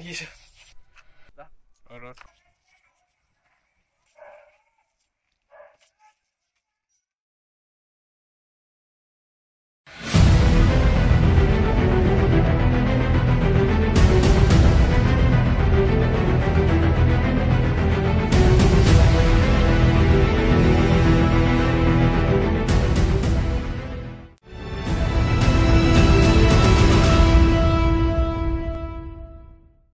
Ih. Tá.